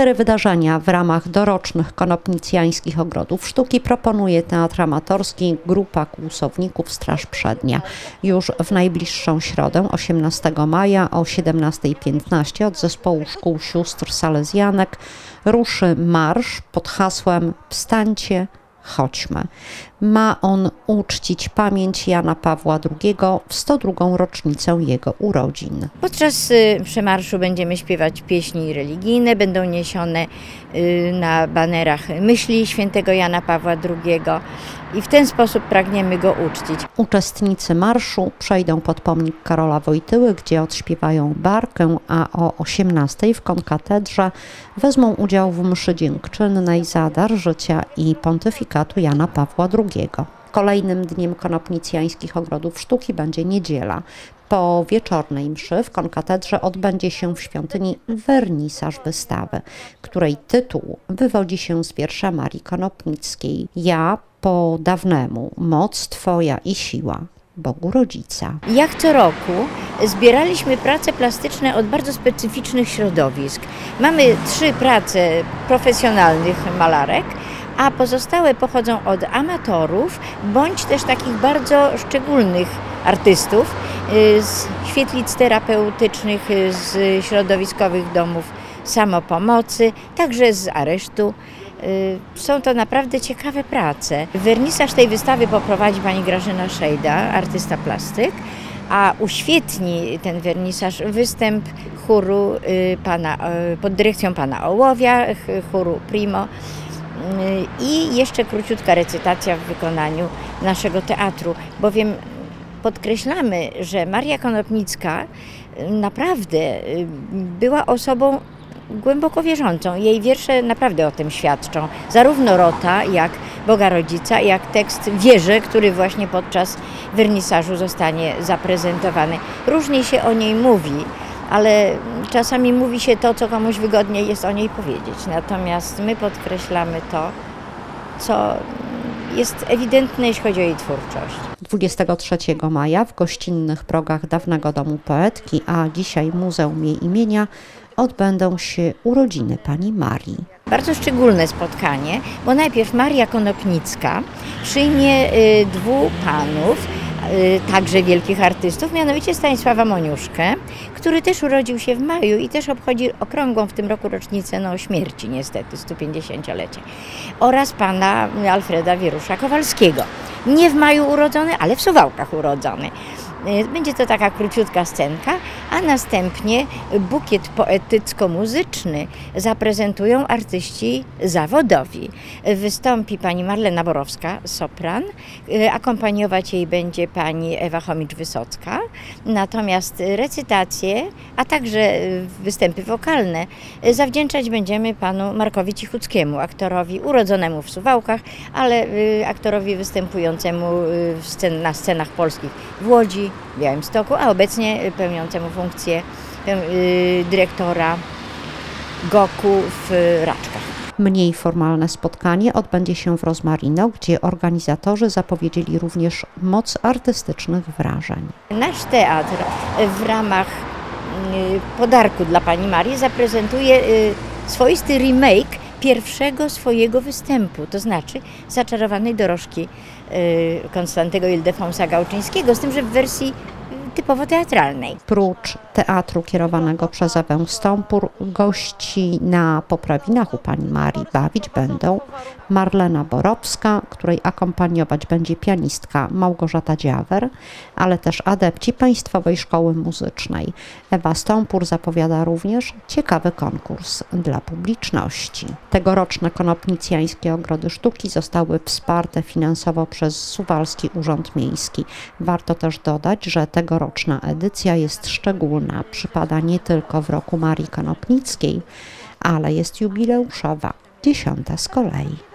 Cztery wydarzenia w ramach dorocznych konopnicjańskich ogrodów sztuki proponuje Teatr Amatorski Grupa Kłusowników Straż Przednia. Już w najbliższą środę, 18 maja o 17.15 od zespołu szkół sióstr salezjanek ruszy marsz pod hasłem Wstańcie, chodźmy. Ma on uczcić pamięć Jana Pawła II w 102. rocznicę jego urodzin. Podczas y, przemarszu będziemy śpiewać pieśni religijne, będą niesione y, na banerach myśli świętego Jana Pawła II i w ten sposób pragniemy go uczcić. Uczestnicy marszu przejdą pod pomnik Karola Wojtyły, gdzie odśpiewają barkę, a o 18 w konkatedrze wezmą udział w mszy dziękczynnej za dar życia i pontyfikatu Jana Pawła II. Kolejnym dniem konopnicjańskich ogrodów sztuki będzie niedziela. Po wieczornej mszy w konkatedrze odbędzie się w świątyni wernisaż wystawy, której tytuł wywodzi się z wiersza Marii Konopnickiej. Ja po dawnemu, moc Twoja i siła. Bogu Rodzica. Jak co roku zbieraliśmy prace plastyczne od bardzo specyficznych środowisk. Mamy trzy prace profesjonalnych malarek, a pozostałe pochodzą od amatorów bądź też takich bardzo szczególnych artystów y, z świetlic terapeutycznych, y, z środowiskowych domów samopomocy, także z aresztu. Y, są to naprawdę ciekawe prace. Wernisaż tej wystawy poprowadzi pani Grażyna Szejda, artysta plastyk, a uświetni ten wernisaż występ chóru pana, pod dyrekcją pana Ołowia, chóru Primo i jeszcze króciutka recytacja w wykonaniu naszego teatru, bowiem podkreślamy, że Maria Konopnicka naprawdę była osobą głęboko wierzącą. Jej wiersze naprawdę o tym świadczą. Zarówno Rota, jak Boga Rodzica, jak tekst Wierze, który właśnie podczas wernisażu zostanie zaprezentowany. Różnie się o niej mówi ale czasami mówi się to, co komuś wygodniej jest o niej powiedzieć. Natomiast my podkreślamy to, co jest ewidentne, jeśli chodzi o jej twórczość. 23 maja w gościnnych progach dawnego domu poetki, a dzisiaj Muzeum jej imienia, odbędą się urodziny pani Marii. Bardzo szczególne spotkanie, bo najpierw Maria Konopnicka przyjmie y, dwóch panów, także wielkich artystów, mianowicie Stanisława Moniuszkę, który też urodził się w maju i też obchodzi okrągłą w tym roku rocznicę no, śmierci niestety, 150-lecie. Oraz pana Alfreda Wierusza Kowalskiego. Nie w maju urodzony, ale w Suwałkach urodzony. Y, będzie to taka króciutka scenka, a następnie bukiet poetycko-muzyczny zaprezentują artyści zawodowi. Wystąpi pani Marlena Borowska, sopran, y, akompaniować jej będzie pani Ewa Chomicz-Wysocka, natomiast recytacje, a także występy wokalne zawdzięczać będziemy panu Markowi Cichuckiemu, aktorowi urodzonemu w Suwałkach, ale y, aktorowi występującemu na scenach polskich w Łodzi, Białymstoku, a obecnie pełniącemu y, dyrektora GOKU w Raczkach. Mniej formalne spotkanie odbędzie się w Rozmarino, gdzie organizatorzy zapowiedzieli również moc artystycznych wrażeń. Nasz teatr w ramach y, podarku dla Pani Marii zaprezentuje y, swoisty remake pierwszego swojego występu, to znaczy zaczarowanej dorożki Konstantego Ildefonsa Gałczyńskiego, z tym, że w wersji typowo teatralnej. Prócz teatru kierowanego przez Ewę Stąpur, gości na poprawinach u pani Marii bawić będą Marlena Borowska, której akompaniować będzie pianistka Małgorzata Dziawer, ale też adepci Państwowej Szkoły Muzycznej. Ewa Stąpur zapowiada również ciekawy konkurs dla publiczności. Tegoroczne konopnicjańskie ogrody sztuki zostały wsparte finansowo przez Suwalski Urząd Miejski. Warto też dodać, że tegoroczna edycja jest szczególna. Przypada nie tylko w roku Marii Konopnickiej, ale jest jubileuszowa, dziesiąta z kolei.